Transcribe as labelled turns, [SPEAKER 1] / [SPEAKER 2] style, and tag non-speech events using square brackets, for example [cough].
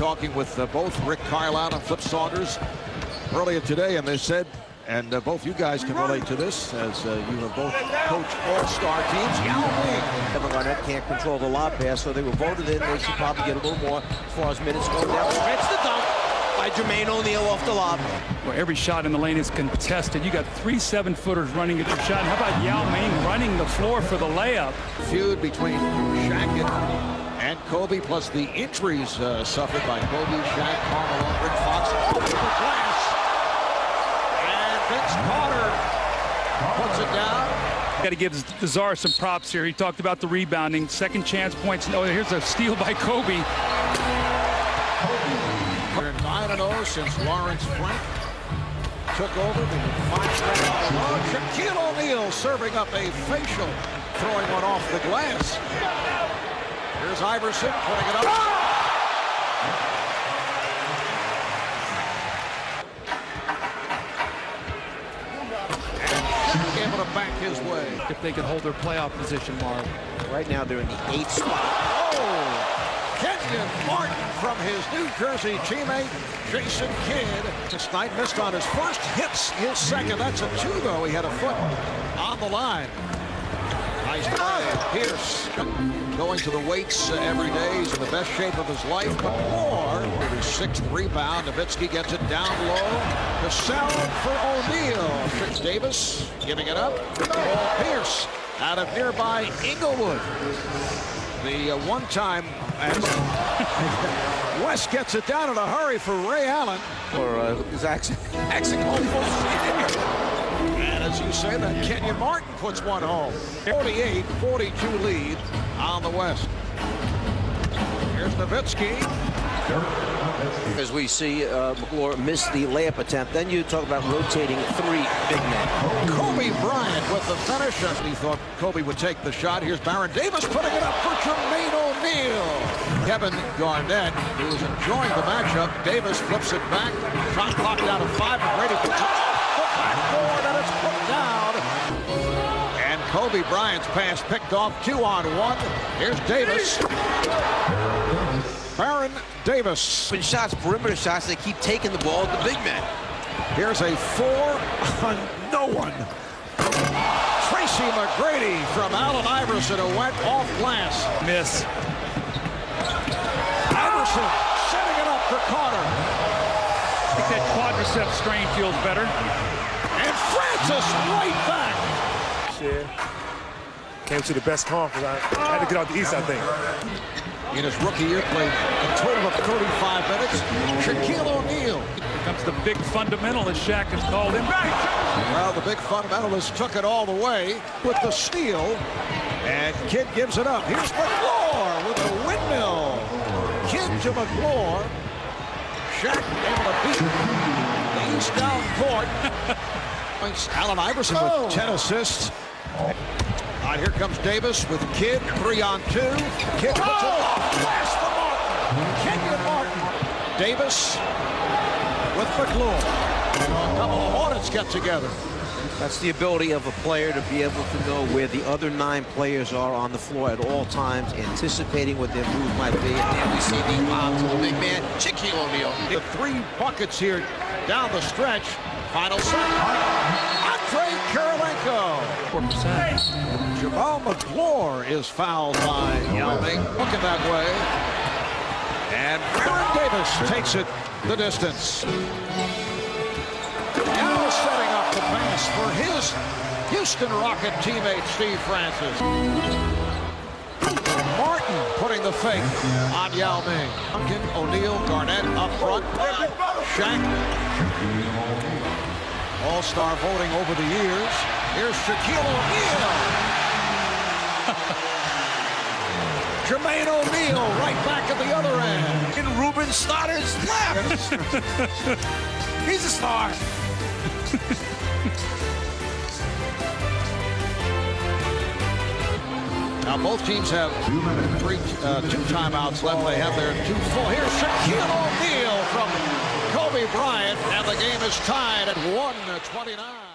[SPEAKER 1] talking with uh, both Rick Carlisle and Flip Saunders earlier today, and they said, and uh, both you guys can relate to this, as uh, you have both coached all-star teams. Yao Ming.
[SPEAKER 2] Kevin Garnett can't control the lob pass, so they were voted in. They should probably get a little more as far as minutes go down. Stretch the dunk by Jermaine O'Neal off the lob.
[SPEAKER 3] Where every shot in the lane is contested. You got three seven-footers running at your shot. How about Yao Ming running the floor for the layup?
[SPEAKER 1] Feud between Shaq and, and Kobe, plus the injuries uh, suffered by Kobe, Shaq, Carmelo, and Rick Fox, off the glass. And Vince Carter puts it down.
[SPEAKER 3] Got to give Czar some props here. He talked about the rebounding, second chance points. Oh, here's a steal by Kobe.
[SPEAKER 1] We're 9-0 since Lawrence Frank took over the Oh, Shaquille O'Neal serving up a facial, throwing one off the glass. Here's Iverson putting it up. And able to back his way.
[SPEAKER 3] If they can hold their playoff position, Marv.
[SPEAKER 2] Right now they're in the eighth spot.
[SPEAKER 1] Oh! Kenyon Martin from his New Jersey teammate, Jason Kidd. Tonight missed on his first hits, his second. That's a two, though. He had a foot on the line. Nice play. Pierce going to the weights uh, every day. He's in the best shape of his life. But more, his sixth rebound. Nowitzki gets it down low. The sound for O'Neal. Trix Davis giving it up. Paul Pierce out of nearby Inglewood. The uh, one-time [laughs] West gets it down in a hurry for Ray Allen.
[SPEAKER 2] For uh, Zach, [laughs]
[SPEAKER 1] And as you say, that Kenyon Martin puts one home. 48-42 lead on the West. Here's Nowitzki.
[SPEAKER 2] As we see uh, Magloire miss the layup attempt, then you talk about rotating three big men.
[SPEAKER 1] Kobe Bryant with the finish. As he thought Kobe would take the shot. Here's Baron Davis putting it up for Jermaine O'Neal. Kevin Garnett, who is enjoying the matchup. Davis flips it back. Shot clock down to five. And Brady puts it Kobe Bryant's pass picked off two on one. Here's Davis. Baron Davis.
[SPEAKER 2] Open shots, perimeter shots, they keep taking the ball at the big man.
[SPEAKER 1] Here's a four on no one. Tracy McGrady from Allen Iverson who went off glass.
[SPEAKER 3] Miss.
[SPEAKER 1] Iverson setting it up for Carter.
[SPEAKER 3] I think that quadricep strain feels better.
[SPEAKER 1] And Francis right back.
[SPEAKER 4] Yeah. Came to the best conference. I had to get out the East, I think.
[SPEAKER 1] In his rookie year, played a total of 35 minutes. Shaquille O'Neal.
[SPEAKER 3] Here comes the big fundamentalist. Shaq has called him.
[SPEAKER 1] Well, the big fundamentalist took it all the way with the steal. And Kidd gives it up. Here's Magloire with a windmill. Kidd to Magloire. Shaq able to beat the East down court. [laughs] Points Allen Iverson with 10 assists. All right, here comes Davis with Kidd, three on two. Kidd puts it off. Glass for Martin. Kenyon Martin. Davis with Magloire. A couple of Hornets get together.
[SPEAKER 2] That's the ability of a player to be able to know where the other nine players are on the floor at all times, anticipating what their move might be. And there we see the lob to the big man, Shaquille O'Neal.
[SPEAKER 1] The three buckets here down the stretch. Final second. Andre Kirilenko.
[SPEAKER 3] 4%.
[SPEAKER 1] Jamaal Magloire is fouled by Yao Ming. Looking that way. And Baron Davis takes it the distance. Now setting up the pass for his Houston Rocket teammate, Steve Francis. Putting the fake on Yao Ming. Duncan, O'Neal, Garnett up front. Shaq. All-star voting over the years. Here's Shaquille O'Neal. [laughs] Jermaine O'Neal right back at the other end.
[SPEAKER 2] In Ruben Studdard's left. [laughs] He's a star. [laughs]
[SPEAKER 1] Now both teams have three, uh, two timeouts left. They have their two full. Here's Shaquille O'Neal from Kobe Bryant, and the game is tied at 129.